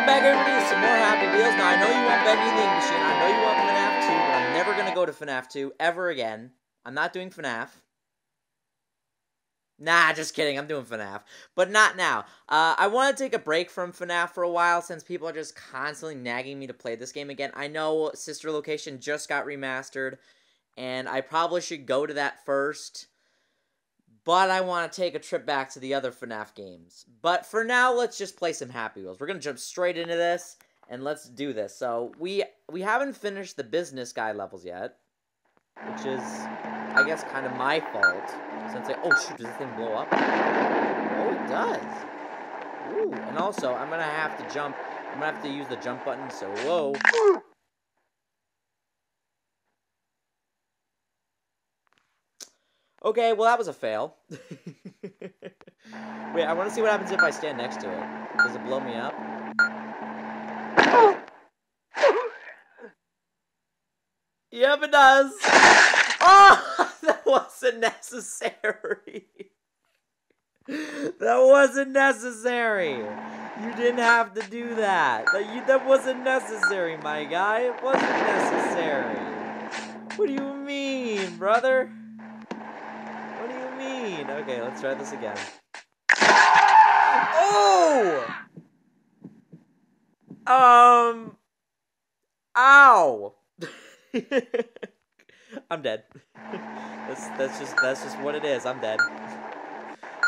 and welcome back everybody to some more Happy Wheels. Now, I know you want Bendy the Ink Machine, I know you want FNAF 2, but I'm never gonna go to FNAF 2 ever again. I'm not doing FNAF. Nah, just kidding, I'm doing FNAF. But not now. Uh, I want to take a break from FNAF for a while since people are just constantly nagging me to play this game again. I know Sister Location just got remastered, and I probably should go to that first but I want to take a trip back to the other FNAF games. But for now, let's just play some Happy Wheels. We're going to jump straight into this, and let's do this. So, we we haven't finished the business guy levels yet, which is, I guess, kind of my fault. Since I, oh shoot, does this thing blow up? Oh, it does. Ooh, and also, I'm going to have to jump, I'm going to have to use the jump button, so whoa. Okay, well that was a fail. Wait, I want to see what happens if I stand next to it. Does it blow me up? Yep, it does. Oh, that wasn't necessary. That wasn't necessary. You didn't have to do that. That, you, that wasn't necessary, my guy. It wasn't necessary. What do you mean, brother? Okay, let's try this again. Oh! Um. Ow! I'm dead. That's that's just that's just what it is. I'm dead.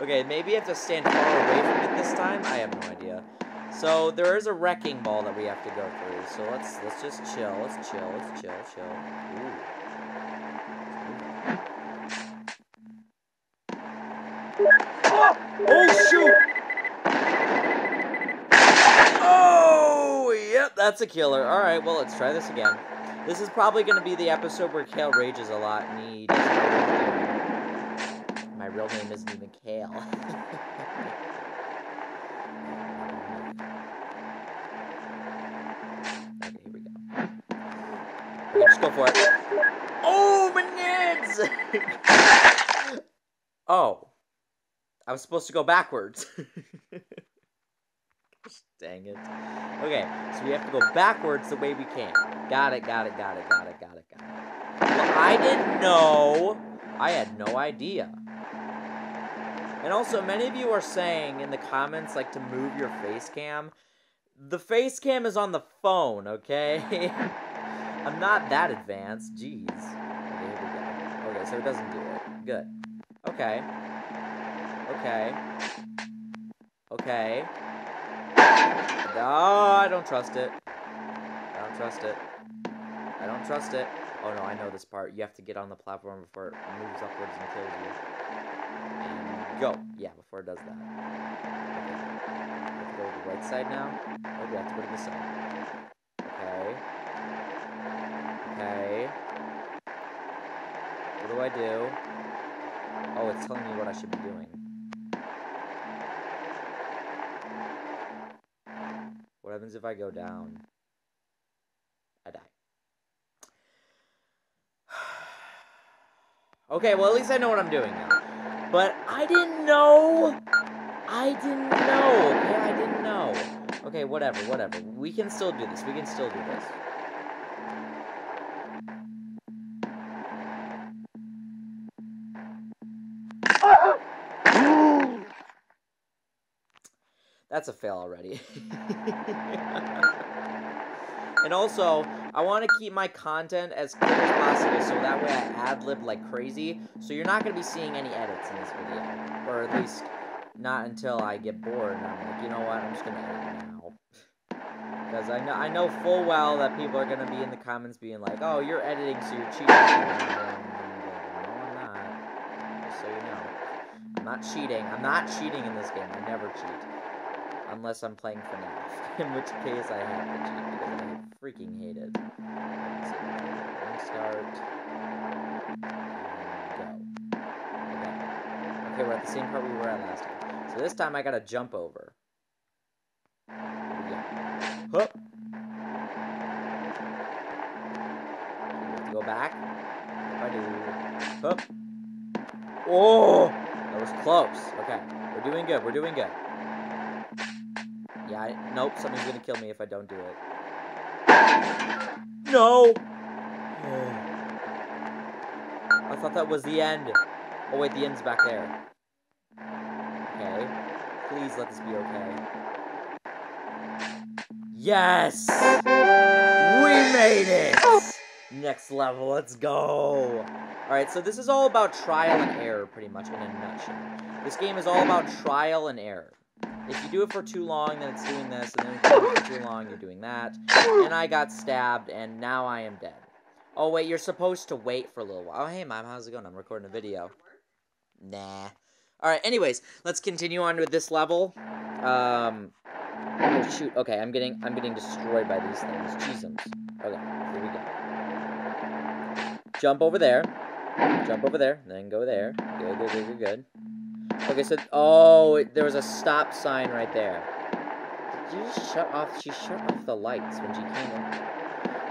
Okay, maybe I have to stand far away from it this time. I have no idea. So there is a wrecking ball that we have to go through. So let's let's just chill. Let's chill. Let's chill. Chill. Ooh. Oh, oh, shoot! Oh, yep, that's a killer. Alright, well, let's try this again. This is probably going to be the episode where Kale rages a lot and My real name isn't even Kale. okay, here we go. Okay, just go for it. Oh, my oh. I was supposed to go backwards. Dang it. Okay, so we have to go backwards the way we can. Got it, got it, got it, got it, got it, got it. Well, I didn't know. I had no idea. And also, many of you are saying in the comments, like, to move your face cam. The face cam is on the phone, okay? I'm not that advanced. Jeez. Okay. Okay, so it doesn't do it. Good. Okay. Okay. Okay. No, I don't trust it. I don't trust it. I don't trust it. Oh no, I know this part. You have to get on the platform before it moves upwards and kills you. And go. Yeah, before it does that. Okay. Have to go to the right side now. Oh, we have to go to side. Okay. Okay. What do I do? Oh, it's telling me what I should be doing. Happens if I go mm. down? I die. okay, well, at least I know what I'm doing now. But I didn't know. I didn't know. Okay, I didn't know. Okay, whatever, whatever. We can still do this. We can still do this. That's a fail already. and also, I want to keep my content as clear as possible so that way I ad-lib like crazy. So you're not going to be seeing any edits in this video. Or at least, not until I get bored and I'm like, you know what, I'm just going to edit now. Because I know, I know full well that people are going to be in the comments being like, oh, you're editing so you're cheating. I'm not. Just so you know. I'm not cheating. I'm not cheating in this game. I never cheat. Unless I'm playing FNAF, in which case I have to cheat because I freaking hate it. Start. go. Okay. Okay, we're at the same part we were at last time. So this time I gotta jump over. Yeah. Hup. go back. If I do. Hup. Oh! That was close. Okay. We're doing good. We're doing good. Yeah, I, nope, something's gonna kill me if I don't do it. No! Oh. I thought that was the end. Oh wait, the end's back there. Okay. Please let this be okay. Yes! We made it! Next level, let's go! Alright, so this is all about trial and error, pretty much, in a nutshell. This game is all about trial and error. If you do it for too long, then it's doing this, and then if you do it for too long, you're doing that. And I got stabbed, and now I am dead. Oh, wait, you're supposed to wait for a little while. Oh, hey, Mom, how's it going? I'm recording a video. Nah. Alright, anyways, let's continue on with this level. Um, oh, shoot. Okay, I'm getting, I'm getting destroyed by these things. Cheesums. Okay, here we go. Jump over there. Jump over there, then go there. Good, good, good, good, good. Okay, so, oh, there was a stop sign right there. Did you just shut off, she shut off the lights when she came in.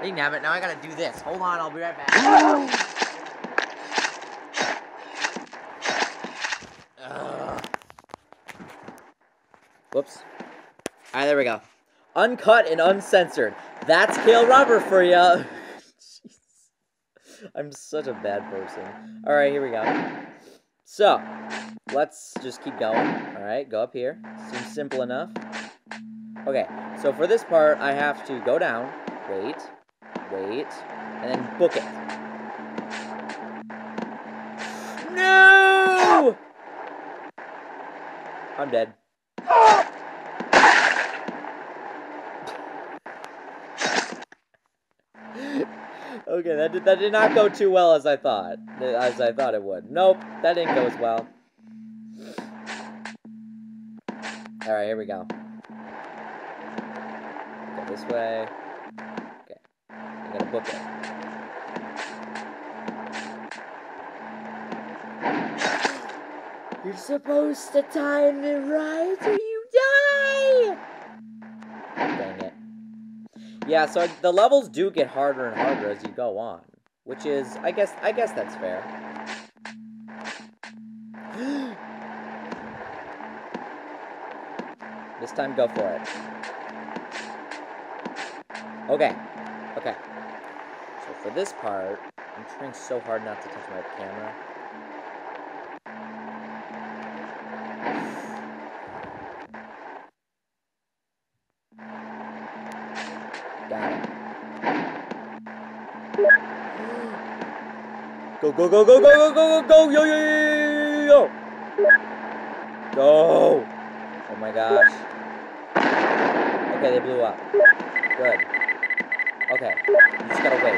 Hey, damn it, now I gotta do this. Hold on, I'll be right back. Ugh. Whoops. Alright, there we go. Uncut and uncensored. That's Kalerobber for ya. I'm such a bad person. Alright, here we go. So, let's just keep going. Alright, go up here. Seems simple enough. Okay, so for this part, I have to go down, wait, wait, and then book it. No! I'm dead. okay, that did, that did not go too well as I thought. As I thought it would. Nope, that didn't go as well. Alright, here we go. Go this way. Okay. I gotta book it. You're supposed to time it right or you die! Dang it. Yeah, so the levels do get harder and harder as you go on. Which is, I guess, I guess that's fair. This time, go for it. Okay. Okay. So for this part, I'm trying so hard not to touch my camera. Go, go, go, go, go, go, go, go, go, yo, yo, yo, yo, yo. Go. Oh my gosh. Okay, they blew up. Good. Okay, you just gotta wait.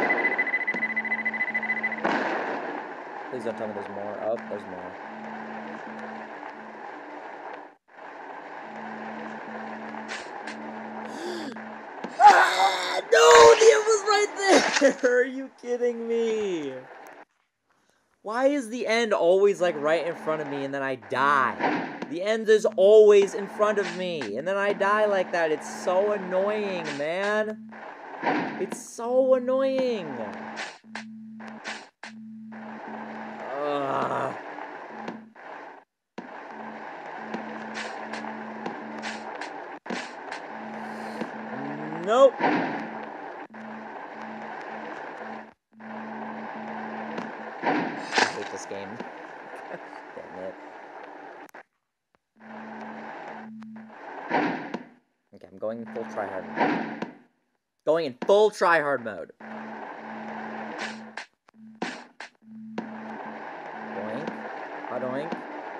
Please don't tell me there's more. Oh, there's more. ah, no, it was right there. Are you kidding me? Why is the end always like right in front of me and then I die? The end is always in front of me and then I die like that. It's so annoying, man. It's so annoying. Ugh. Nope. This game. Damn it. Okay, I'm going mode. Going in full tryhard mode. Boink. Ha doink.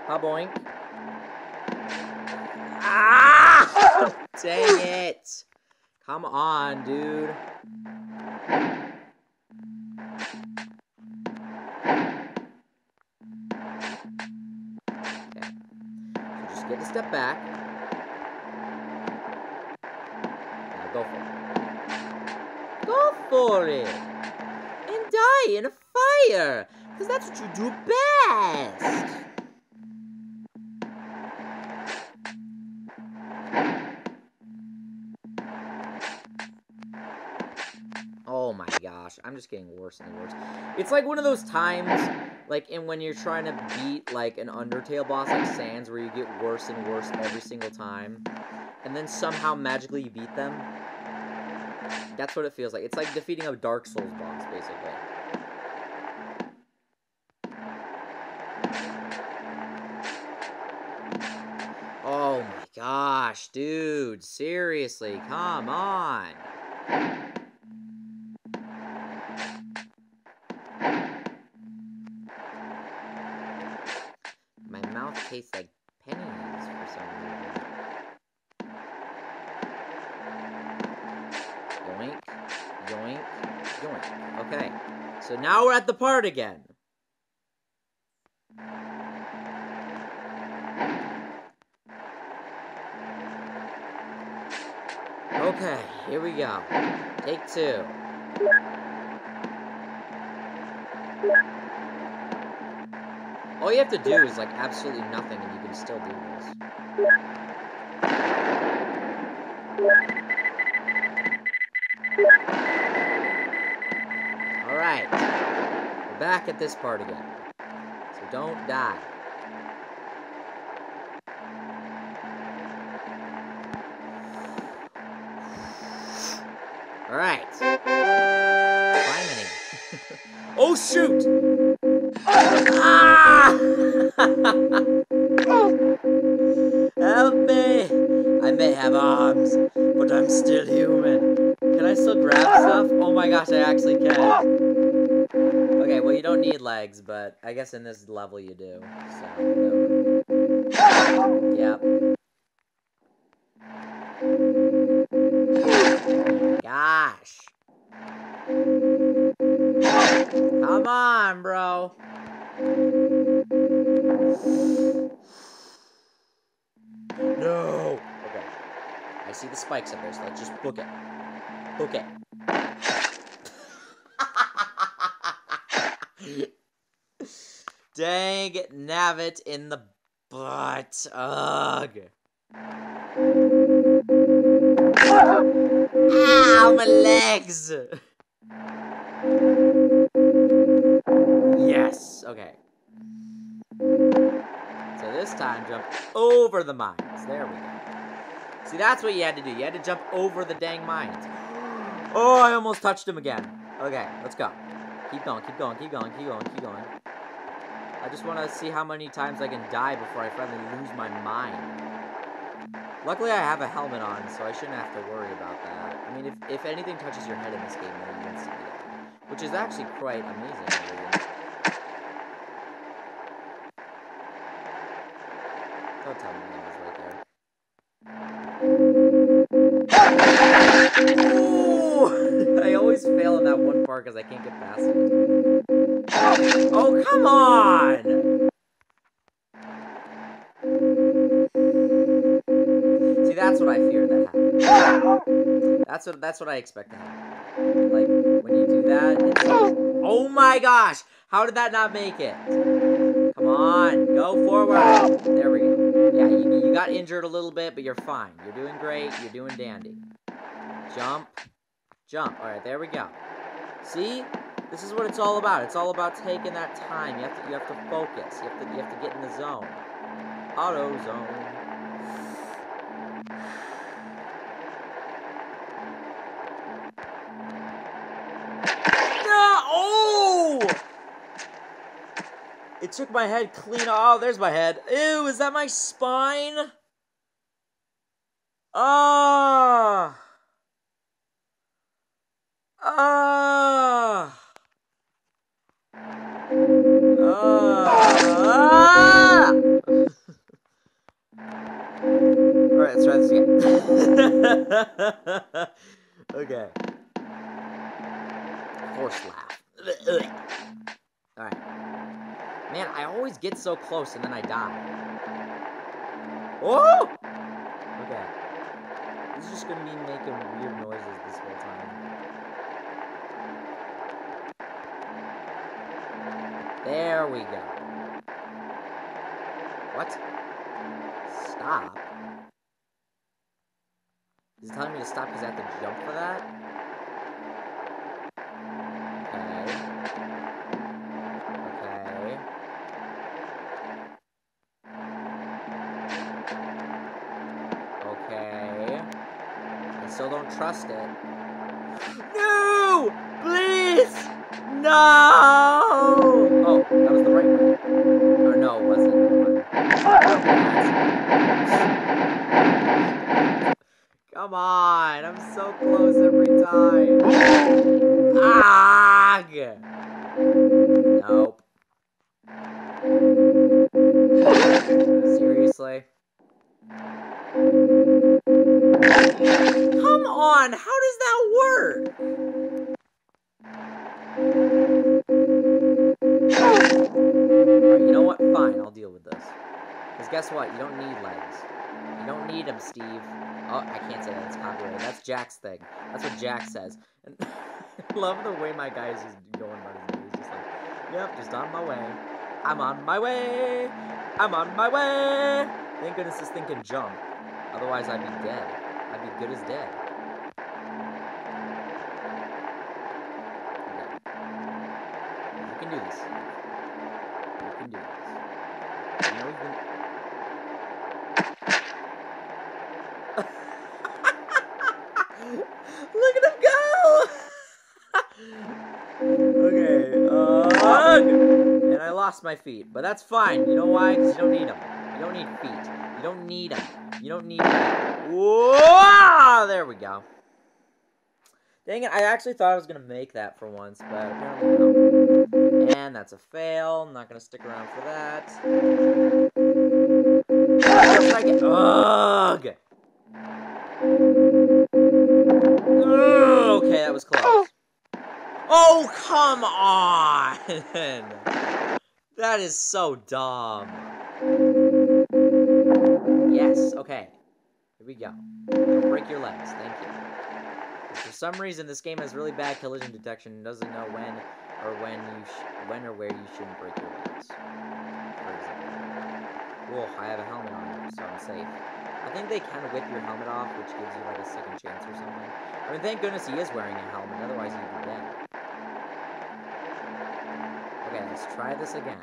Ha boink. Ah! Dang it! Come on, dude. Go for it. Go for it! And die in a fire! Because that's what you do best! Oh my gosh, I'm just getting worse and worse. It's like one of those times, like in when you're trying to beat like an Undertale boss like Sans, where you get worse and worse every single time. And then somehow magically you beat them. That's what it feels like. It's like defeating a Dark Souls boss, basically. Oh my gosh, dude. Seriously, come on. My mouth tastes like pennies for some reason. Yoink, yoink, yoink. Okay, so now we're at the part again. Okay, here we go. Take two. All you have to do is like absolutely nothing and you can still do this. Alright. We're back at this part again. So don't die. Alright. Climbing. oh shoot! Ah! Help me! I may have arms, but I'm still human. Can I still grab stuff? Oh my gosh, I actually can. But I guess in this level you do. So. Yep. Gosh. Come on, bro. No. Okay. I see the spikes up there, so let's just book it. Book it. Dang Navit in the butt. Ugh. Ow, my legs! Yes, okay. So this time, jump over the mines. There we go. See, that's what you had to do. You had to jump over the dang mines. Oh, I almost touched him again. Okay, let's go. Keep going, keep going, keep going, keep going, keep going. I just want to see how many times I can die before I finally lose my mind. Luckily, I have a helmet on, so I shouldn't have to worry about that. I mean, if, if anything touches your head in this game, then you instantly die. Which is actually quite amazing, really. Don't tell me that was right there. Ooh! I always fail in that one part because I can't get past it. Oh, come on! See, that's what I fear that happens. That's what that's what I expect to happen. Like when you do that, it's like, oh my gosh, how did that not make it? Come on, go forward. There we go. Yeah, you, you got injured a little bit, but you're fine. You're doing great. You're doing dandy. Jump, jump. All right, there we go. See, this is what it's all about. It's all about taking that time. You have to you have to focus. You have to you have to get in the zone. Auto zone. Oh! It took my head clean. Oh, there's my head. Ew, is that my spine? Ah. Ah. Alright, let's try this again. okay. Force laugh. Alright. Man, I always get so close and then I die. Oh! Okay. This is just gonna be making weird noises this whole time. There we go. What? Stop? Is it telling me to stop because I have to jump for that? Okay. Okay. Okay. I still don't trust it. No! Please! No! Come on, I'm so close every time. Ah! Nope. Seriously? Come on, how does that work? Alright, you know what? Fine, I'll. Because guess what? You don't need legs. You don't need them, Steve. Oh, I can't say that. It's copyrighted. That's Jack's thing. That's what Jack says. And love the way my guy is just going about his. He's just like, yep, just on my way. I'm on my way. I'm on my way. Thank goodness this thing can jump. Otherwise, I'd be dead. I'd be good as dead. Okay. You can do this. Lost my feet, but that's fine. You know why? Because you don't need them. You don't need feet. You don't need them. You don't need. Whoa! There we go. Dang it, I actually thought I was going to make that for once, but apparently no. And that's a fail. I'm not going to stick around for that. Ugh! Okay, that was close. Oh, come on! that is so dumb. Yes, okay. Here we go. Don't break your legs, thank you. For some reason, this game has really bad collision detection and doesn't know when or when you when or where you shouldn't break your legs. For example. Whoa, I have a helmet on, so I'm safe. I think they can whip your helmet off, which gives you like a second chance or something. I mean, thank goodness he is wearing a helmet, otherwise he'd be dead. Let's try this again.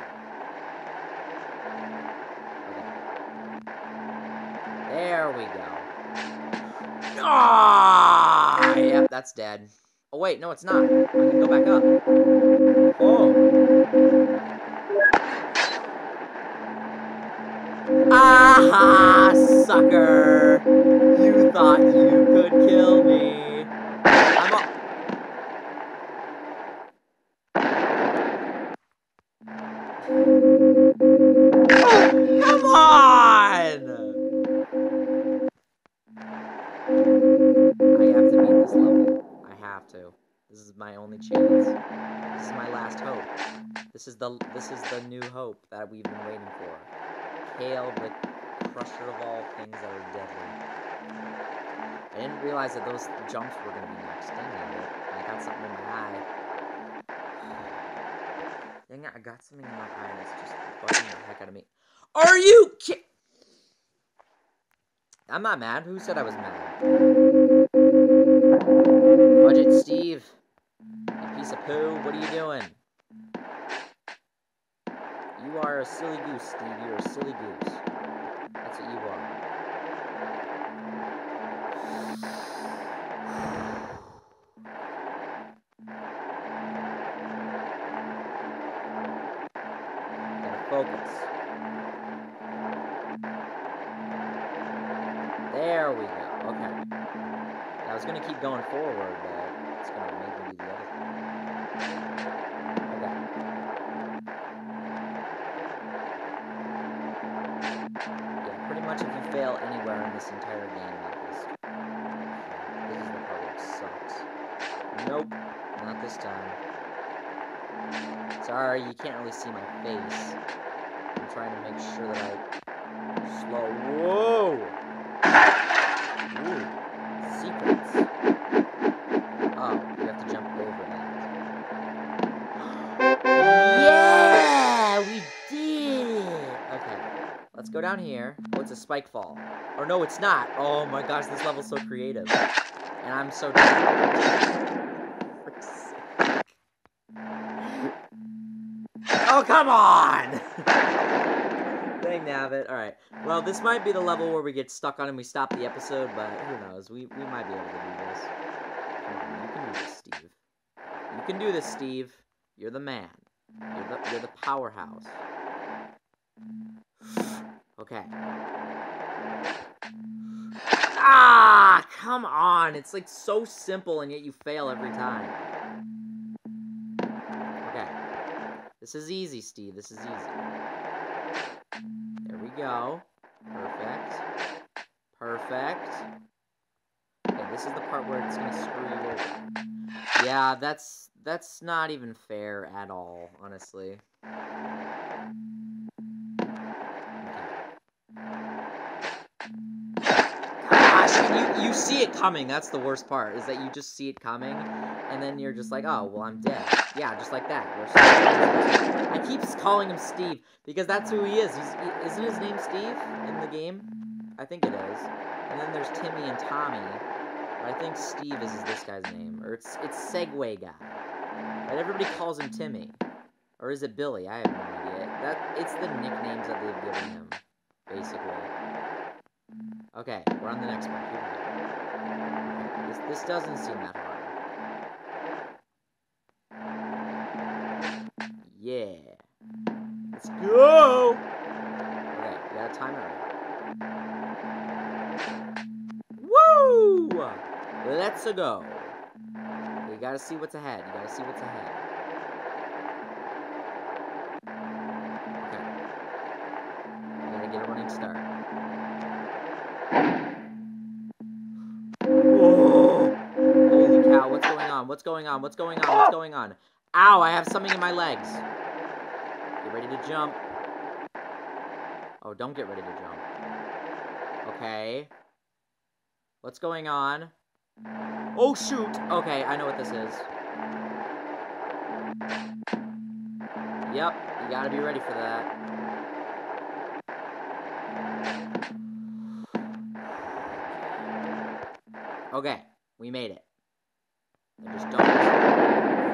Okay. There we go. Ah! Yep, that's dead. Oh, wait, no, it's not. I can go back up. Oh. Aha, sucker! You thought you could kill me. Chance. This is my last hope. This is the this is the new hope that we've been waiting for. Kale, the crusher of all things that are deadly. I didn't realize that those jumps were gonna be next. Dang! I got something in my eye. Dang it! I got something in my eye it's just bugging the heck out of me. Are you ki- I'm not mad. Who said I was mad? You piece of poo. What are you doing? You are a silly goose, Steve. You're a silly goose. That's what you are. Gotta focus. There we go. Okay. I was gonna keep going forward, but it's gonna make this entire game, like this, this is the part it sucks. Nope, not this time. Sorry, you can't really see my face. I'm trying to make sure that I slow. Whoa! Secrets. Oh, you have to jump over that. yeah, we did. Okay, let's go down here. It's a spike fall. Or no, it's not. Oh my gosh, this level's so creative. And I'm so. Oh, come on! Dang nav it. All right. Well, this might be the level where we get stuck on and we stop the episode, but who knows? We we might be able to do this. Come on, you can do this, Steve. You can do this, Steve. You're the man. You're the you're the powerhouse. Okay. Ah, come on. It's like so simple and yet you fail every time. Okay. This is easy, Steve. This is easy. There we go. Perfect. Perfect. Okay, this is the part where it's gonna screw you over. Yeah, that's that's not even fair at all, honestly. You, you see it coming. That's the worst part, is that you just see it coming, and then you're just like, oh, well, I'm dead. Yeah, just like that. I keep calling him Steve, because that's who he is. He's, isn't his name Steve in the game? I think it is. And then there's Timmy and Tommy. I think Steve is this guy's name. Or it's it's Segway Guy. But everybody calls him Timmy. Or is it Billy? I have no idea. That It's the nicknames that they've given him, basically. Okay, we're on the next part. Okay, this, this doesn't seem that hard. Yeah. Let's go! Okay, we got a timer. Woo! Let's go. We gotta see what's ahead. You gotta see what's ahead. Okay. We gotta get a running start. Holy cow, what's going on? What's going on? What's going on? What's going on? Ow, I have something in my legs. Get ready to jump. Oh, don't get ready to jump. Okay. What's going on? Oh, shoot! Okay, I know what this is. Yep, you gotta be ready for that. Okay, we made it. I just don't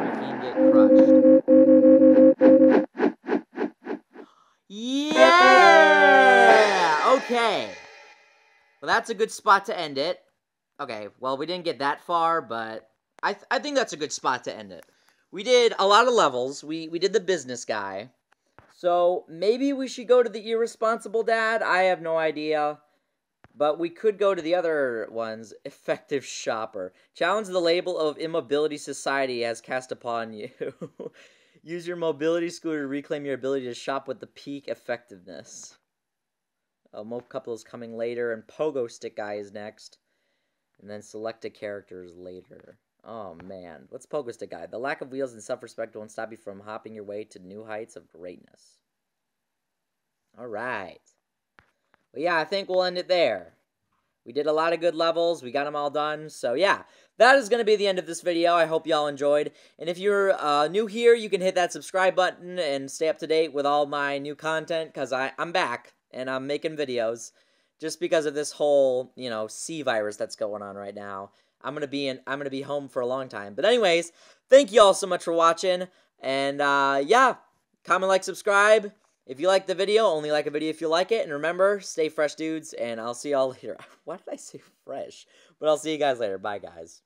freaking get crushed. Yeah! Okay. Well, that's a good spot to end it. Okay, well, we didn't get that far, but I, th I think that's a good spot to end it. We did a lot of levels. We, we did the business guy. So maybe we should go to the irresponsible dad. I have no idea. But we could go to the other ones. Effective shopper. Challenge the label of immobility society has cast upon you. Use your mobility scooter to reclaim your ability to shop with the peak effectiveness. A Moped couple is coming later, and Pogo Stick Guy is next. And then selected characters later. Oh man, what's Pogo Stick Guy? The lack of wheels and self-respect won't stop you from hopping your way to new heights of greatness. All right. Well, yeah, I think we'll end it there. We did a lot of good levels. We got them all done. So, yeah, that is going to be the end of this video. I hope y'all enjoyed. And if you're uh, new here, you can hit that subscribe button and stay up to date with all my new content because I'm back and I'm making videos just because of this whole, you know, C virus that's going on right now. I'm gonna be in. I'm gonna be home for a long time. But anyways, thank you all so much for watching, and uh, yeah, comment, like, subscribe. If you like the video, only like a video if you like it. And remember, stay fresh, dudes. And I'll see y'all later. Why did I say fresh? But I'll see you guys later. Bye, guys.